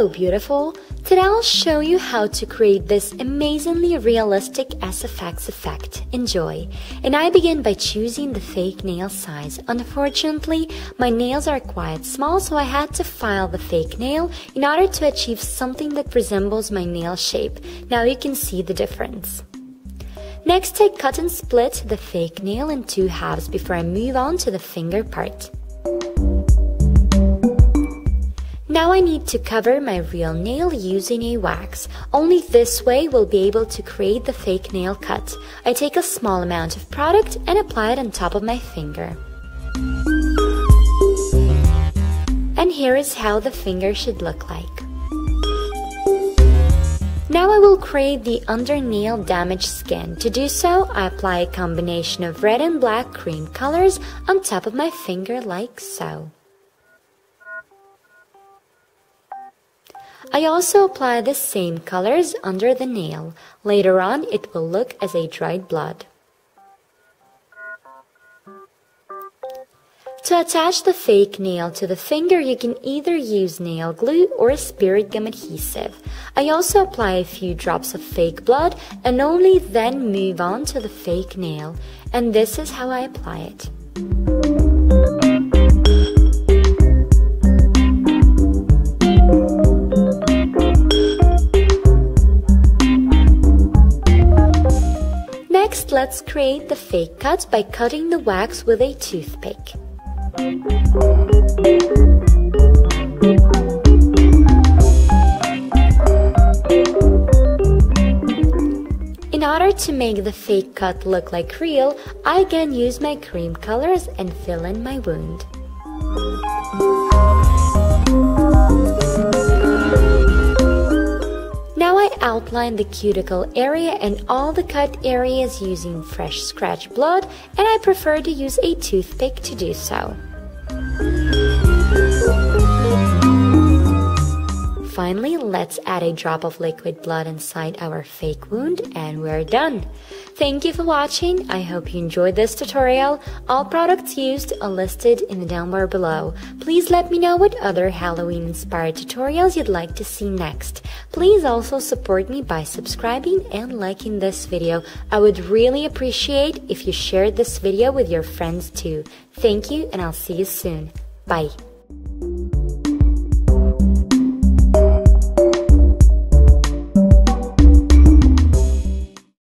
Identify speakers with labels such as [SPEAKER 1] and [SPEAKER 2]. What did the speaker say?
[SPEAKER 1] Hello beautiful! Today I'll show you how to create this amazingly realistic SFX effect. Enjoy! And I begin by choosing the fake nail size. Unfortunately, my nails are quite small so I had to file the fake nail in order to achieve something that resembles my nail shape. Now you can see the difference. Next I cut and split the fake nail in two halves before I move on to the finger part. Now I need to cover my real nail using a wax. Only this way we'll be able to create the fake nail cut. I take a small amount of product and apply it on top of my finger. And here is how the finger should look like. Now I will create the under nail damaged skin. To do so, I apply a combination of red and black cream colors on top of my finger like so. I also apply the same colors under the nail. Later on, it will look as a dried blood. To attach the fake nail to the finger, you can either use nail glue or spirit gum adhesive. I also apply a few drops of fake blood and only then move on to the fake nail. And this is how I apply it. Let's create the fake cut by cutting the wax with a toothpick. In order to make the fake cut look like real, I again use my cream colors and fill in my wound. The cuticle area and all the cut areas using fresh scratch blood and I prefer to use a toothpick to do so. Finally, let's add a drop of liquid blood inside our fake wound and we're done. Thank you for watching. I hope you enjoyed this tutorial. All products used are listed in the down bar below. Please let me know what other Halloween inspired tutorials you'd like to see next. Please also support me by subscribing and liking this video. I would really appreciate if you shared this video with your friends too. Thank you and I'll see you soon. Bye.